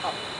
好。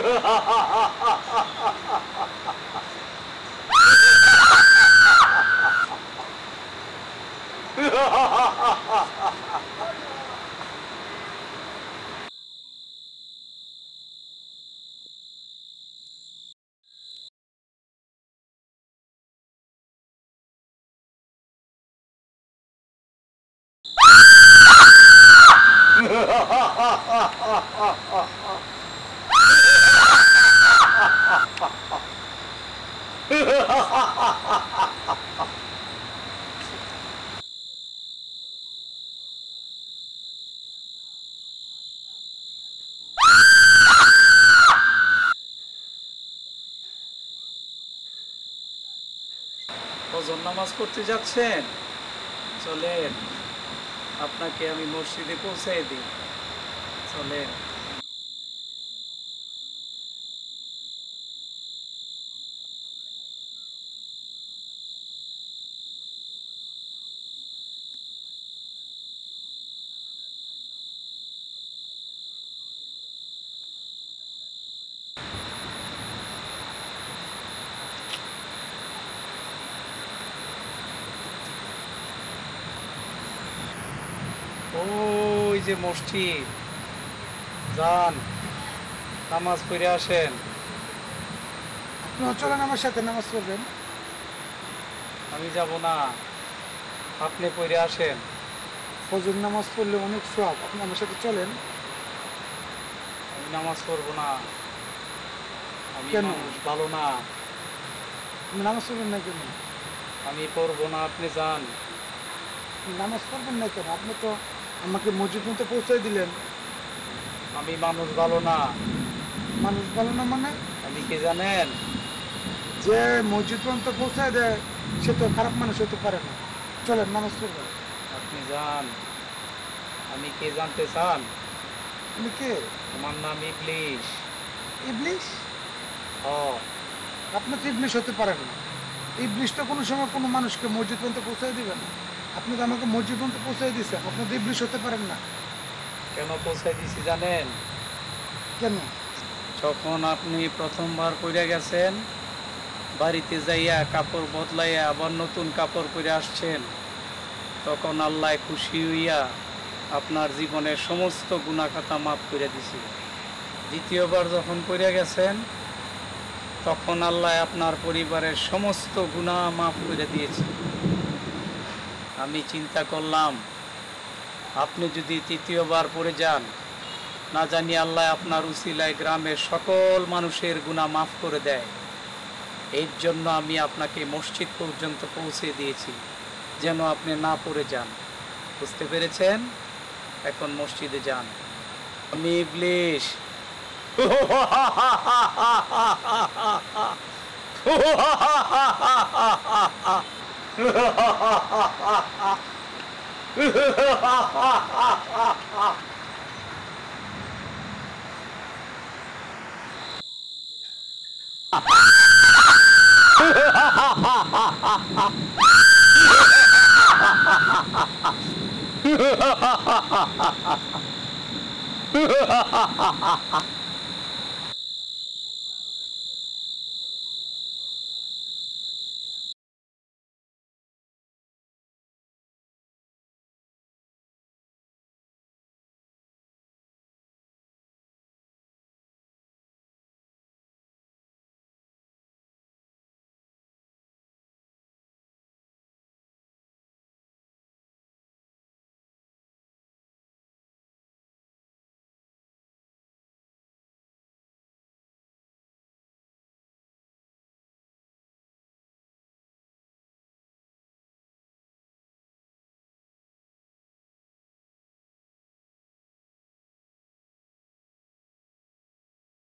ha ha ha ha ha ফজর নামাজ পড়তে যাচ্ছেন? চলেন আপনাকে আমি মসজিদে পৌঁছাই দিই। চলেন। ওই যে মসজিদ। যান নামাজ পড়ে আসেন। আপনারা চলেন আমার সাথে নামাজ পড়বেন। আমি যাব না। আপনি পড়ে আসেন। ফজর নামাজ পড়লে অনেক সব আপনি আমার সাথে চলেন। আমি নামাজ পড়ব না। আমি কেন? মানুষ ভালো না। আপনি নামাজ পড়বেন না কেন? আমি পড়ব না আপনি যান। নামাজ পড়বেন না কেন? আপনি তো আমাকে মসজিদ মতো পৌঁছাই দিলেন। আমি মানুষ ভালো না। মানুষ ভালো না মানে? আপনি কে জানেন? যে মসজিদ পর্যন্ত পৌঁছায় দেয় সে তো খারাপ মানুষ হতে পারে না। চলেন নামাজ পড়বেন আপনি যান। আমি কে জানতে চান? আপনি কে? আমার নাম ইবলিশ। ইবলিশ? ও আপনি তো ইবলিশ হতে পারেন না। ইবলিশ তো কোনো সময় কোনো মানুষকে মসজিদ পর্যন্ত পৌঁছাই দিবেন না। আপনি তো আমাকে মসজিদ পর্যন্ত পৌঁছাই দিয়েছেন আপনি তো ইবলিশ হতে পারেন না। কেন পৌঁছাই দিছি জানেন? কেন? যখন আপনি প্রথমবার পড়ে গেছেন বাড়িতে যাইয়া কাপড় বদলাইয়া আবার নতুন কাপড় পরে আসছেন তখন আল্লাহ খুশি হইয়া আপনার জীবনের সমস্ত গুণাখাতা মাফ করে দিছি। দ্বিতীয়বার যখন পড়ে গেছেন তখন আল্লাহ আপনার পরিবারের সমস্ত গুণা মাফ করে দিয়েছে। আমি চিন্তা করলাম, আপনি যদি তৃতীয়বার পড়ে যান, না জানি আল্লাহ আপনার উসিলায় গ্রামের সকল মানুষের গুণা মাফ করে দেয়। এর জন্য আমি আপনাকে মসজিদ পর্যন্ত পৌঁছে দিয়েছি, যেন আপনি না পড়ে যান। বুঝতে পেরেছেন? এখন মসজিদে যান। আমি ইবলিশ। Ha ha ha ha!